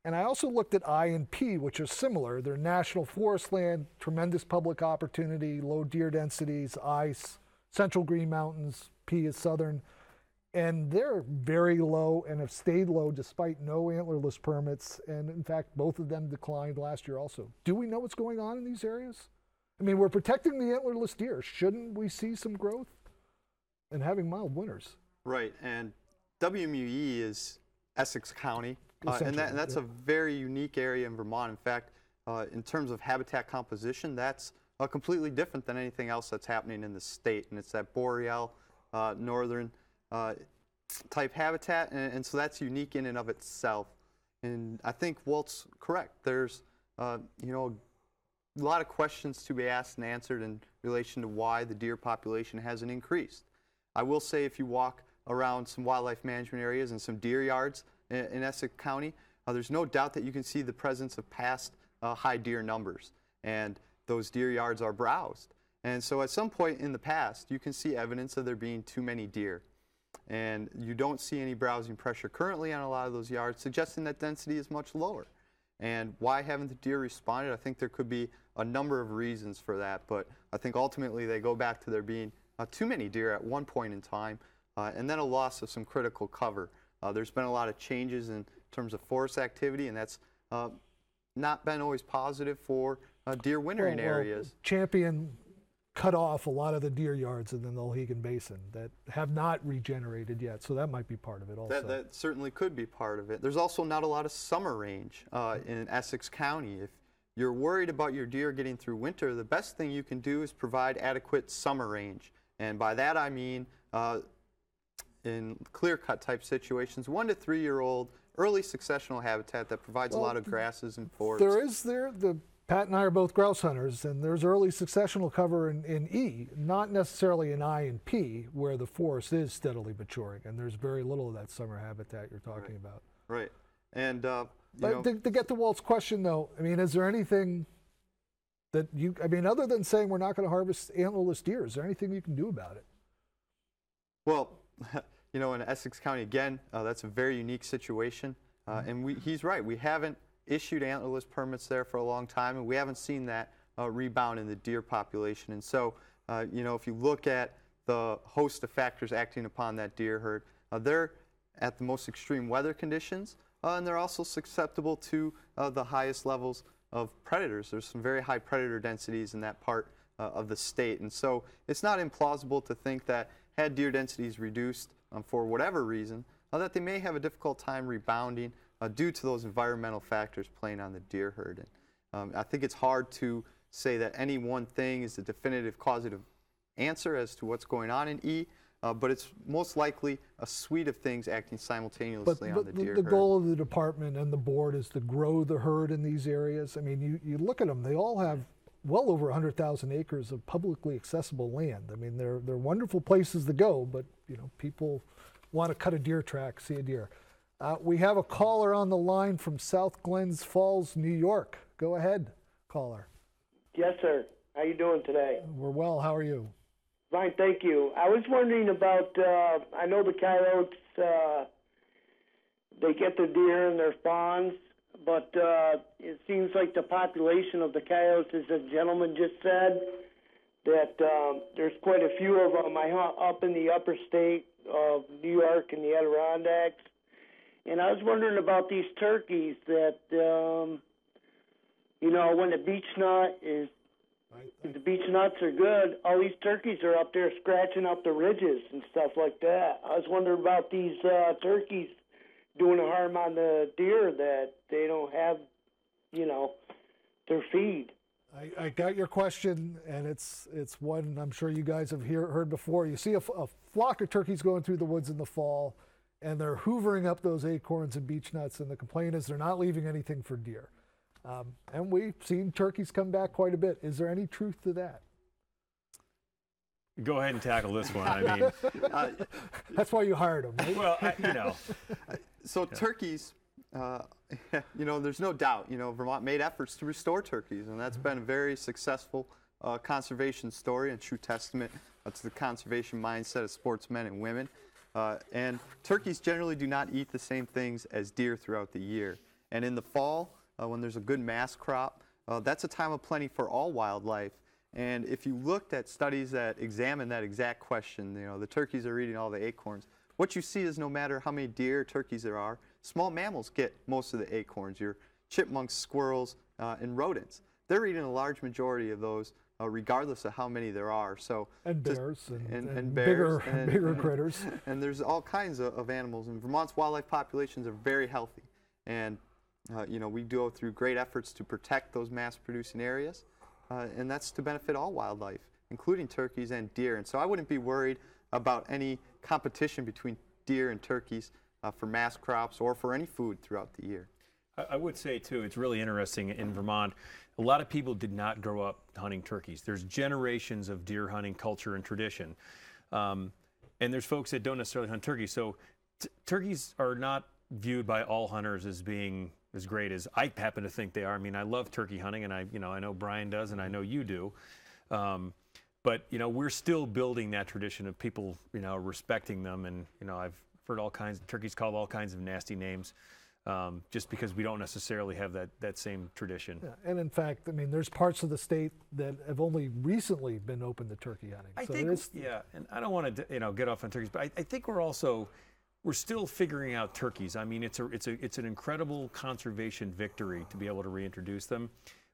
And I also looked at I and P, which are similar. They're national forest land, tremendous public opportunity, low deer densities, ice, central Green Mountains. P is southern and they're very low and have stayed low despite no antlerless permits. And in fact, both of them declined last year also. Do we know what's going on in these areas? I mean, we're protecting the antlerless deer. Shouldn't we see some growth and having mild winters? Right, and WMUE is Essex County, uh, and, that, and that's yeah. a very unique area in Vermont. In fact, uh, in terms of habitat composition, that's uh, completely different than anything else that's happening in the state, and it's that boreal, uh, northern uh, type habitat, and, and so that's unique in and of itself. And I think Walt's correct. There's, uh, you know, a lot of questions to be asked and answered in relation to why the deer population hasn't increased. I will say if you walk around some wildlife management areas and some deer yards in, in Essex County, uh, there's no doubt that you can see the presence of past uh, high deer numbers. And those deer yards are browsed. And so at some point in the past, you can see evidence of there being too many deer. And you don't see any browsing pressure currently on a lot of those yards, suggesting that density is much lower. And why haven't the deer responded? I think there could be a number of reasons for that, but I think ultimately they go back to there being uh, too many deer at one point in time, uh, and then a loss of some critical cover. Uh, there's been a lot of changes in terms of forest activity, and that's uh, not been always positive for uh, deer wintering Well, well, areas. Champion cut off a lot of the deer yards in the Nulhegan Basin that have not regenerated yet, so that might be part of it also. That, that certainly could be part of it. There's also not a lot of summer range uh, in Essex County. If you're worried about your deer getting through winter, the best thing you can do is provide adequate summer range. And by that I mean, uh, in clear cut type situations, one to three year old early successional habitat that provides Well, a lot of grasses and forbs. There is there the Pat and I are both grouse hunters, and there's early successional cover in, in E, not necessarily in I and P, where the forest is steadily maturing, and there's very little of that summer habitat you're talking about. Right. And, uh, you But know, to, to get to Walt's question, though, I mean, is there anything that you, I mean, other than saying we're not going to harvest antlerless deer, is there anything you can do about it? Well, you know, in Essex County, again, uh, that's a very unique situation. Uh, and we, he's right. We haven't issued antlerless permits there for a long time, and we haven't seen that uh, rebound in the deer population. And so, uh, you know, if you look at the host of factors acting upon that deer herd, uh, they're at the most extreme weather conditions, uh, and they're also susceptible to uh, the highest levels of predators. There's some very high predator densities in that part uh, of the state. And so it's not implausible to think that had deer densities reduced um, for whatever reason, that they may have a difficult time rebounding uh, due to those environmental factors playing on the deer herd. And, um, I think it's hard to say that any one thing is the definitive causative answer as to what's going on in E, uh, but it's most likely a suite of things acting But, simultaneously on but the the, deer the herd. goal of the department and the board is to grow the herd in these areas. I mean, you, you look at them, they all have well over 100,000 acres of publicly accessible land. I mean, they're, they're wonderful places to go, but, you know, people want to cut a deer track, see a deer. Uh, we have a caller on the line from South Glens Falls, New York. Go ahead, caller. Yes, sir. How you doing today? We're well. How are you? Fine, thank you. I was wondering about. Uh, I know the coyotes. Uh, they get the deer and their fawns, but uh, it seems like the population of the coyotes, as the gentleman just said, that um, there's quite a few of them. I hunt up in the upper state of New York and the Adirondacks, and I was wondering about these turkeys that. Um, you know, when the beech nut is, the beech nuts are good, all these turkeys are up there scratching up the ridges and stuff like that. I was wondering about these uh, turkeys doing harm on the deer that they don't have, you know, their feed. I, I got your question, and it's it's one I'm sure you guys have hear, heard before. You see a, a flock of turkeys going through the woods in the fall, and they're hoovering up those acorns and beech nuts, and the complaint is they're not leaving anything for deer. Um, and we've seen turkeys come back quite a bit. Is there any truth to that? Go ahead and tackle this one. I mean, Uh, That's why you hired them, right? well, I, you know, So turkeys, uh, you know, there's no doubt. You know, Vermont made efforts to restore turkeys, and that's been a very successful uh, conservation story and true testament uh, to the conservation mindset of sportsmen and women. Uh, and turkeys generally do not eat the same things as deer throughout the year. And in the fall, uh, when there's a good mass crop, uh, that's a time of plenty for all wildlife. And if you looked at studies that examine that exact question, you know, the turkeys are eating all the acorns. What you see is no matter how many deer or turkeys there are, small mammals get most of the acorns. Your chipmunks, squirrels, uh, and rodents. They're eating a large majority of those uh, regardless of how many there are. So And just- bears and- and, and and bigger- and- bigger critters. And there's all kinds of, of animals, and Vermont's wildlife populations are very healthy. And uh, you know we go through great efforts to protect those mass-producing areas, uh, and that's to benefit all wildlife, including turkeys and deer. And so I wouldn't be worried about any competition between deer and turkeys uh, for mass crops or for any food throughout the year. I, I would say too, it's really interesting in Vermont. A lot of people did not grow up hunting turkeys. There's generations of deer hunting culture and tradition, um, and there's folks that don't necessarily hunt turkeys. So t- turkeys are not viewed by all hunters as being as great as I happen to think they are. I mean, I love turkey hunting, and I, you know, I know Brian does, and I know you do. Um, but you know, we're still building that tradition of people, you know, respecting them, and you know, I've heard all kinds of turkeys called all kinds of nasty names, um, just because we don't necessarily have that that same tradition. Yeah, and in fact, I mean, there's parts of the state that have only recently been open to turkey hunting. I so think, yeah, and I don't want to, you know, get off on turkeys, but I, I think we're also, we're still figuring out turkeys. I mean, it's a, it's a, it's an incredible conservation victory to be able to reintroduce them.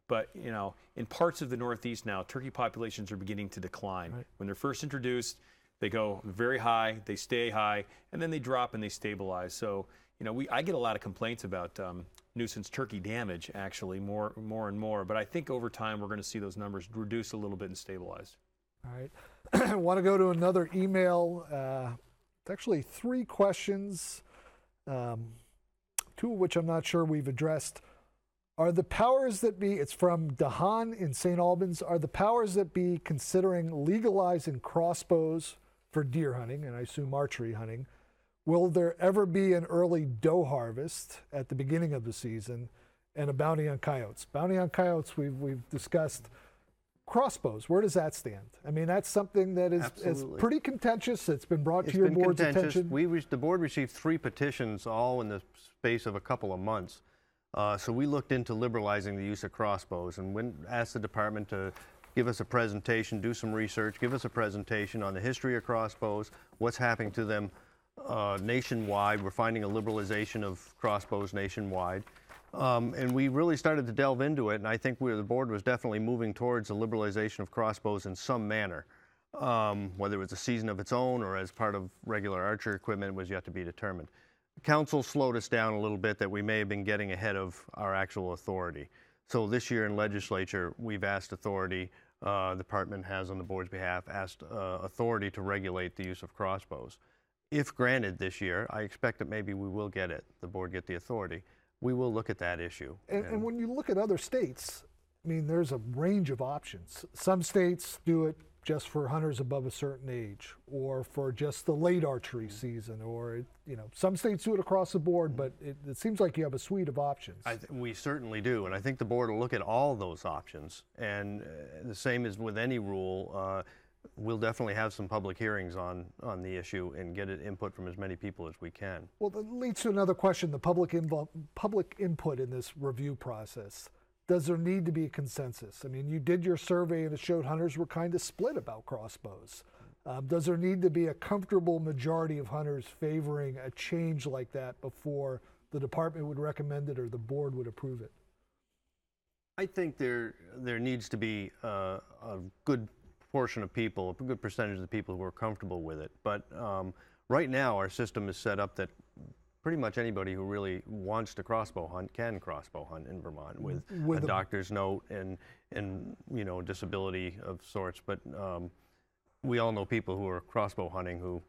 But you know, in parts of the Northeast now, turkey populations are beginning to decline. When they're first introduced, they go very high, they stay high, and then they drop and they stabilize. So you know, we I get a lot of complaints about um, nuisance turkey damage, actually, more more and more. But I think over time we're going to see those numbers reduce a little bit and stabilize. All right. I want to go to another email. Uh, it's actually three questions, um, two of which I'm not sure we've addressed. Are the powers that be, it's from Dahan in St. Albans, are the powers that be considering legalizing crossbows for deer hunting, and I assume archery hunting? Will there ever be an early doe harvest at the beginning of the season and a bounty on coyotes? Bounty on coyotes, we've, we've discussed crossbows where does that stand i mean that's something that is, is pretty contentious it's been brought It's to your been board's contentious. attention We re- the board received three petitions, all in the space of a couple of months. Uh, so we looked into liberalizing the use of crossbows and went, asked the department to give us a presentation, do some research, give us a presentation on the history of crossbows, what's happening to them uh, nationwide. We're finding a liberalization of crossbows nationwide. Um, and we really started to delve into it, and I think we, the board was definitely moving towards a liberalization of crossbows in some manner. Um, whether it was a season of its own or as part of regular archer equipment was yet to be determined. Council slowed us down a little bit that we may have been getting ahead of our actual authority. So this year in legislature, we've asked authority, uh, the department has on the board's behalf, asked uh, authority to regulate the use of crossbows. If granted this year, I expect that maybe we will get it, the board get the authority. We will look at that issue. and, and when you look at other states i mean there's a range of options some states do it just for hunters above a certain age or for just the late archery season or you know some states do it across the board but it, it seems like you have a suite of options I th- we certainly do, and I think the board will look at all those options. And uh, the same as with any rule, uh, we'll definitely have some public hearings on, on the issue and get it input from as many people as we can. Well, that leads to another question: the public invo- public input in this review process. Does there need to be a consensus? I mean, you did your survey and it showed hunters were kind of split about crossbows. Um, does there need to be a comfortable majority of hunters favoring a change like that before the department would recommend it or the board would approve it? I think there, there needs to be uh, a good portion of people, a good percentage of the people who are comfortable with it. But um, right now, our system is set up that pretty much anybody who really wants to crossbow hunt can crossbow hunt in Vermont with, With a a- doctor's note and, and you know, disability of sorts. But um, we all know people who are crossbow hunting who,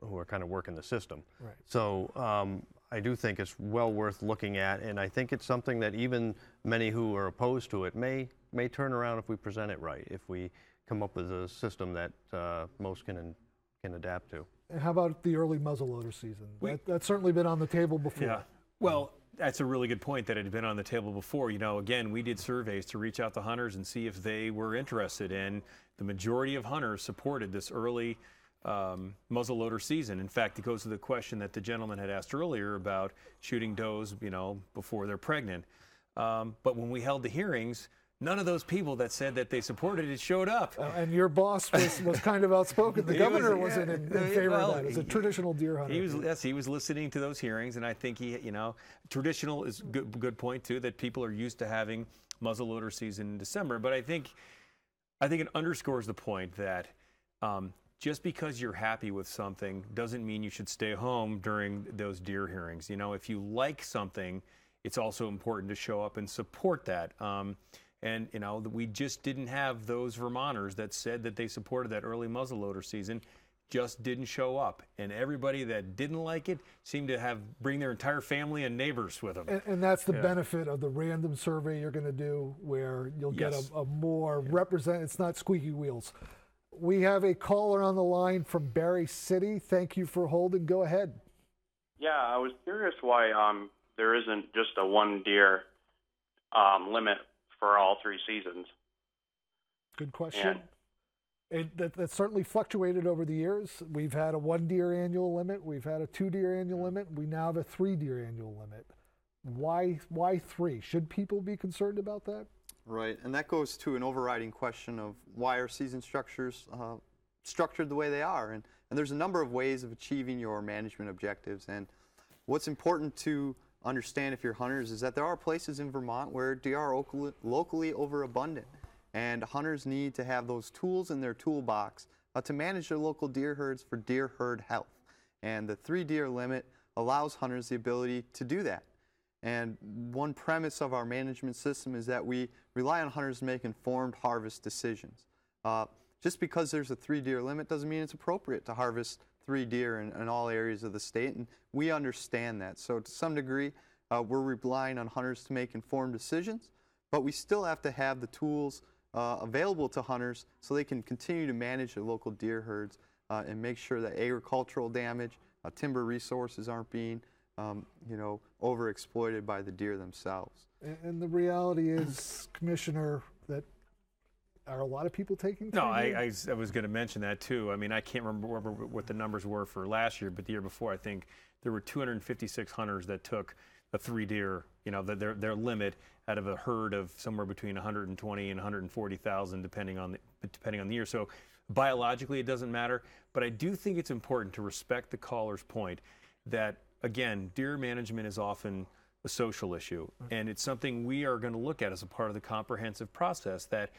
who are kind of working the system. Right. So um, I do think it's well worth looking at, and I think it's something that even many who are opposed to it may may turn around if we present it right, if we come up with a system that uh, most can can adapt to. And how about the early muzzleloader season? that, that's certainly been on the table before. Yeah. Well, that's a really good point that had been on the table before. You know, again, we did surveys to reach out to hunters and see if they were interested. And the majority of hunters supported this early um, muzzleloader season. In fact, it goes to the question that the gentleman had asked earlier about shooting does, you know, before they're pregnant. Um, but when we held the hearings, none of those people that said that they supported it showed up. Uh, and your boss was, was kind of outspoken. The governor was- was, in, in, in favor well, of that as a traditional deer hunter. He was yes, he was listening to those hearings, and I think he, you know, traditional is good. Good point too that people are used to having muzzleloader season in December, but I think I think it underscores the point that um, just because you're happy with something doesn't mean you should stay home during those deer hearings. You know, if you like something, it's also important to show up and support that. Um, and you know, we just didn't have those Vermonters that said that they supported that early muzzleloader season just didn't show up. And everybody that didn't like it seemed to have bring their entire family and neighbors with them. And, and that's the Yeah. benefit of the random survey you're going to do, where you'll get Yes. a, a more represent. It's not squeaky wheels. We have a caller on the line from Barre City. Thank you for holding. Go ahead. Yeah, I was curious why um, there isn't just a one deer um, limit for all three seasons. Good question. And It, that, that certainly fluctuated over the years. We've had a one deer annual limit. We've had a two deer annual limit. We now have a three deer annual limit. Why? Why three? Should people be concerned about that? Right, and that goes to an overriding question of why are season structures uh, structured the way they are, and, and there's a number of ways of achieving your management objectives. And what's important to understand if you're hunters is that there are places in Vermont where deer are locally, overabundant, and hunters need to have those tools in their toolbox uh, to manage their local deer herds for deer herd health. And the three deer limit allows hunters the ability to do that. And one premise of our management system is that we rely on hunters to make informed harvest decisions. Uh, just because there's a three deer limit doesn't mean it's appropriate to harvest three deer in, in all areas of the state, and we understand that. So to some degree, uh, we're relying on hunters to make informed decisions, but we still have to have the tools uh, available to hunters so they can continue to manage their local deer herds uh, and make sure that agricultural damage, uh, timber resources aren't being um, you know, overexploited by the deer themselves. And, and the reality is, Commissioner, that are a lot of people taking? No, I? I I was going to mention that too. I mean, I can't remember what- the numbers were for last year, but the year before, I think there were 256 hunters that took a three deer, you know, the- their their limit out of a herd of somewhere between 120 and 140,000, depending on the, depending on the year. So biologically, it doesn't matter. But I do think it's important to respect the caller's point that again, deer management is often a social issue, mm-hmm. and it's something we are going to look at as a part of the comprehensive process. That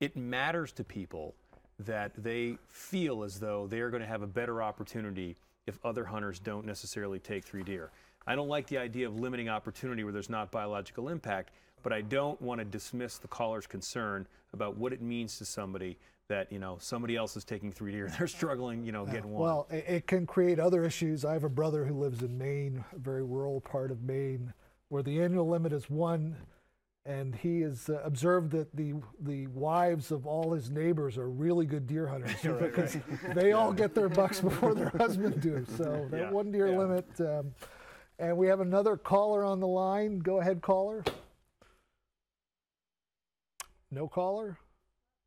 it matters to people that they feel as though they are going to have a better opportunity if other hunters don't necessarily take three deer. I don't like the idea of limiting opportunity where there's not biological impact, but I don't want to dismiss the caller's concern about what it means to somebody that you know somebody else is taking three deer and they're struggling, you know, getting one. Well, it, it can create other issues. I have a brother who lives in Maine, a very rural part of Maine, where the annual limit is one, and he has uh, observed that the the wives of all his neighbors are really good deer hunters Right, because right. they all get their bucks before their husband do. So that Yeah, one deer limit. Um, and we have another caller on the line. Go ahead, caller. No caller.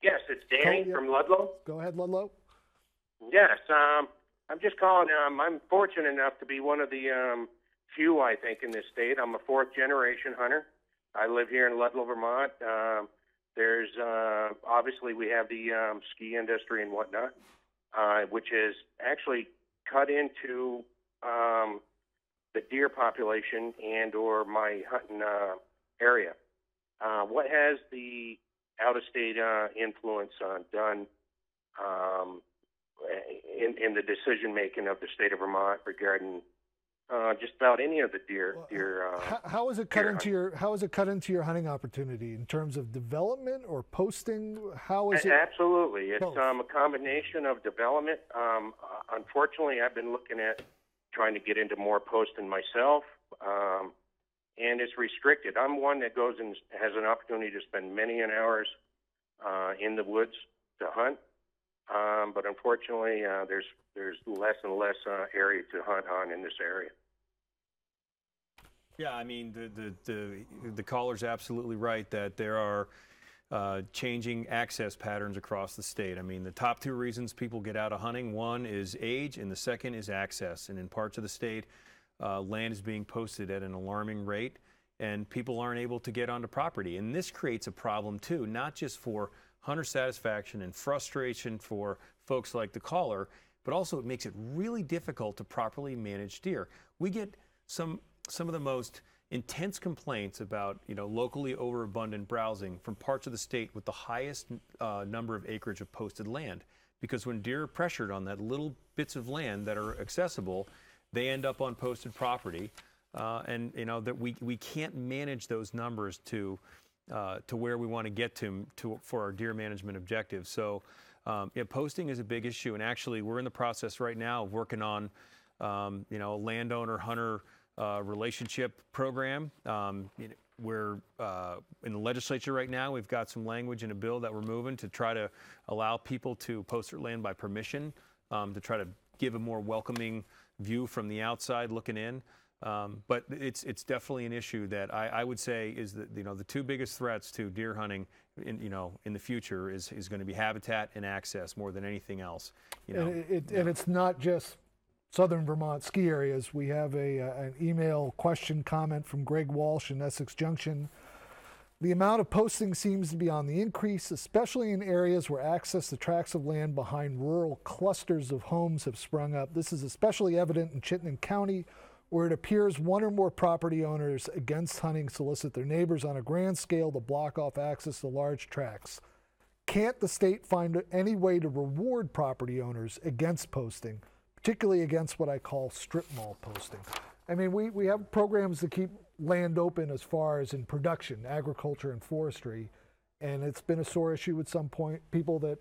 Yes, it's Danny Call- from Ludlow. Go ahead, Ludlow. Yes, um, I'm just calling. Um, I'm fortunate enough to be one of the um, few, I think, in this state. I'm a fourth generation hunter. I live here in Ludlow, Vermont. Um, there's uh, obviously we have the um, ski industry and whatnot, uh, which is actually cut into um, the deer population and or my hunting uh, area. Uh, what has the out-of-state uh, influence uh, done um, in, in the decision making of the state of Vermont regarding uh, just about any of the deer deer. Uh, How, how is it cut into your How is it cut into your hunting opportunity in terms of development or posting? How is A- it? Absolutely, it's um, a combination of development. Um, uh, unfortunately, I've been looking at trying to get into more posting myself, um, and it's restricted. I'm one that goes and has an opportunity to spend many an hours uh, in the woods to hunt, um, but unfortunately, uh, there's there's less and less uh, area to hunt on in this area. Yeah, I mean the the the, the caller's absolutely right that there are uh, changing access patterns across the state. I mean the top two reasons people get out of hunting one is age and the second is access. And in parts of the state, uh, land is being posted at an alarming rate, and people aren't able to get onto property. And this creates a problem too, not just for hunter satisfaction and frustration for folks like the caller, but also it makes it really difficult to properly manage deer. We get some some of the most intense complaints about you know locally overabundant browsing from parts of the state with the highest uh, number of acreage of posted land. Because when deer are pressured on that little bits of land that are accessible, they end up on posted property, uh, and you know that we we can't manage those numbers to uh, to where we want to get to, to for our deer management objectives. So. Um, yeah, posting is a big issue, and actually, we're in the process right now of working on, um, you know, a landowner hunter uh, relationship program. Um, you know, we're uh, in the legislature right now. We've got some language in a bill that we're moving to try to allow people to post their land by permission, um, to try to give a more welcoming view from the outside looking in. Um, but it's it's definitely an issue that I, I, would say is that you know the two biggest threats to deer hunting in you know in the future is is going to be habitat and access more than anything else. You know, and, it, and it's not just southern Vermont ski areas. We have a uh, an email question comment from Greg Walsh in Essex Junction. The amount of posting seems to be on the increase, especially in areas where access to tracts of land behind rural clusters of homes have sprung up. This is especially evident in Chittenden County, where it appears one or more property owners against hunting solicit their neighbors on a grand scale to block off access to large tracts. Can't the state find any way to reward property owners against posting, particularly against what I call strip mall posting? I mean, we, we have programs to keep land open as far as in production, agriculture, and forestry, and it's been a sore issue at some point. People that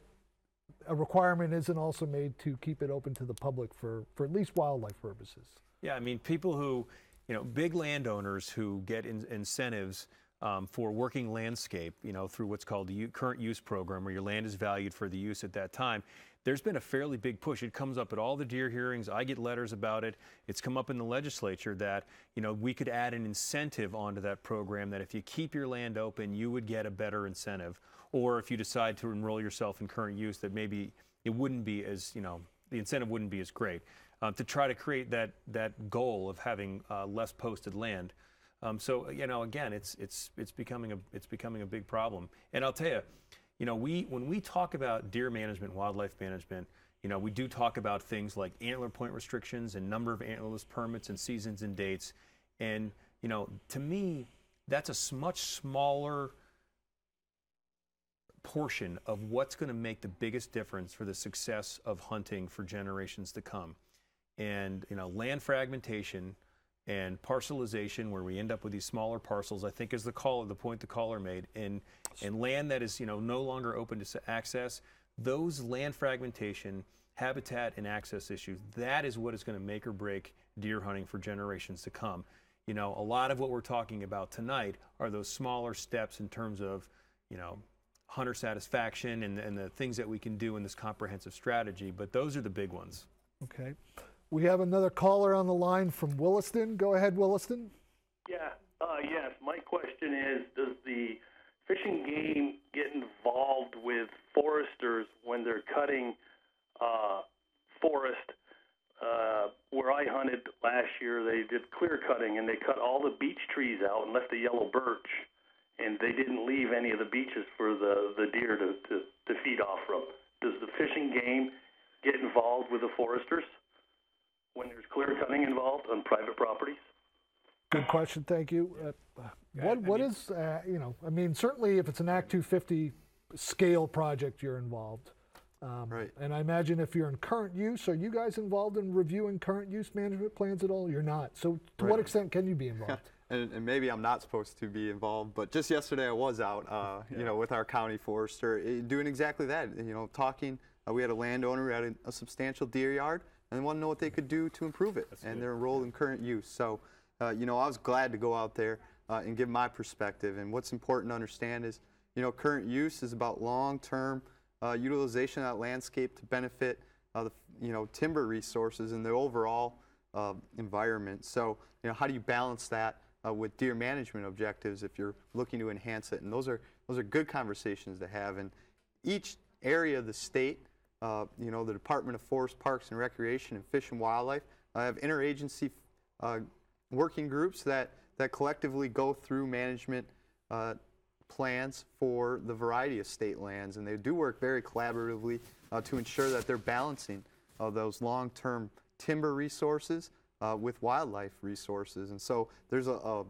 a requirement isn't also made to keep it open to the public for, for at least wildlife purposes. Yeah, I mean, people who, you know, big landowners who get in, incentives um, for working landscape, you know, through what's called the U- current use program, where your land is valued for the use at that time. There's been a fairly big push. It comes up at all the deer hearings. I get letters about it. It's come up in the legislature that, you know, we could add an incentive onto that program that if you keep your land open, you would get a better incentive. Or if you decide to enroll yourself in current use, that maybe it wouldn't be as, you know, the incentive wouldn't be as great um, to try to create that that goal of having uh, less posted land. Um, so you know, again, it's it's it's becoming a it's becoming a big problem. And I'll tell you, you know, we when we talk about deer management, wildlife management, you know, we do talk about things like antler point restrictions and number of antlerless permits and seasons and dates. And you know, to me, that's a much smaller portion of what's going to make the biggest difference for the success of hunting for generations to come and you know land fragmentation and parcelization where we end up with these smaller parcels i think is the call the point the caller made. And and land that is you know no longer open to access those land fragmentation habitat and access issues that is what is going to make or break deer hunting for generations to come. You know a lot of what we're talking about tonight are those smaller steps in terms of you know hunter satisfaction and, and the things that we can do in this comprehensive strategy but those are the big ones. Okay we have another caller on the line from Williston. Go ahead, Williston. Yeah, uh, yes. My question is Does the fishing game get involved with foresters when they're cutting uh, forest? Uh, where I hunted last year, they did clear cutting and they cut all the beech trees out and left the yellow birch, and they didn't leave any of the beeches for the, the deer to, to, to feed off from. Does the fishing game get involved with the foresters? when there's clear cutting involved on private properties? Good question. Thank you. Uh, what what is uh, you know? I mean, certainly if it's an Act 250 scale project, you're involved. Um, right. And I imagine if you're in current use, are you guys involved in reviewing current use management plans at all? You're not. So to right. what extent can you be involved? and, and, maybe I'm not supposed to be involved, but just yesterday I was out, uh, yeah. you know, with our county forester, eh, doing exactly that. You know, talking. Uh, we had a landowner who had a, a substantial deer yard and want to know what they could do to improve it That's and good. their role in current use. So, uh, you know, I was glad to go out there uh, and give my perspective. And what's important to understand is, you know, current use is about long-term uh, utilization of that landscape to benefit, uh, the, you know, timber resources and the overall uh, environment. So, you know, how do you balance that uh, with deer management objectives if you're looking to enhance it? And those are those are good conversations to have. And each area of the state uh, you know, the Department of Forest, Parks and Recreation and Fish and Wildlife uh, have interagency uh, working groups that, that collectively go through management uh, plans for the variety of state lands. And they do work very collaboratively uh, to ensure that they're balancing uh, those long-term timber resources with wildlife resources. And so there's a, a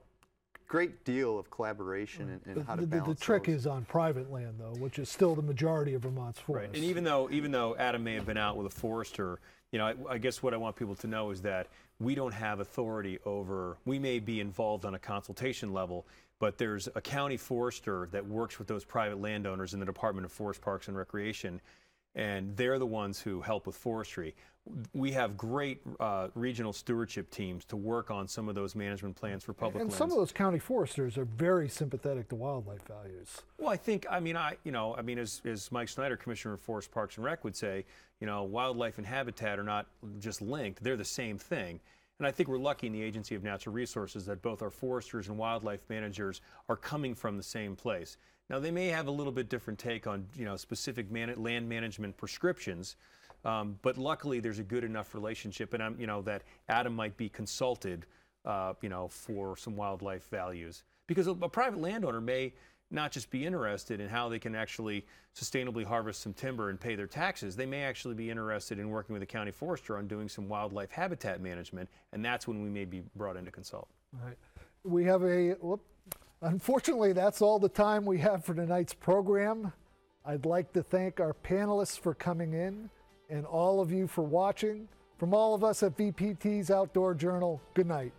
great deal of collaboration in, in how to The, the, balance the trick those. is on private land, though, which is still the majority of Vermont's forest. Right. And even though even though Adam may have been out with a forester, you know, I, I guess what I want people to know is that we don't have authority over. We may be involved on a consultation level, but there's a county forester that works with those private landowners in the Department of Forest Parks and Recreation, and they're the ones who help with forestry. We have great uh, regional stewardship teams to work on some of those management plans for public and lands. some of those county foresters are very sympathetic to wildlife values. Well, I think, I mean, I, you know, I mean, as, as Mike Snyder, Commissioner of Forest Parks and Rec would say, you know, wildlife and habitat are not just linked, they're the same thing. And I think we're lucky in the Agency of Natural Resources that both our foresters and wildlife managers are coming from the same place. Now, they may have a little bit different take on, you know, specific man- land management prescriptions, um, but luckily there's a good enough relationship, and I'm, you know, that Adam might be consulted, uh, you know, for some wildlife values. Because a, a private landowner may not just be interested in how they can actually sustainably harvest some timber and pay their taxes. They may actually be interested in working with the county forester on doing some wildlife habitat management, and that's when we may be brought in to consult. All right. We have a, whoop, unfortunately, that's all the time we have for tonight's program. I'd like to thank our panelists for coming in and all of you for watching. From all of us at VPT's Outdoor Journal, good night.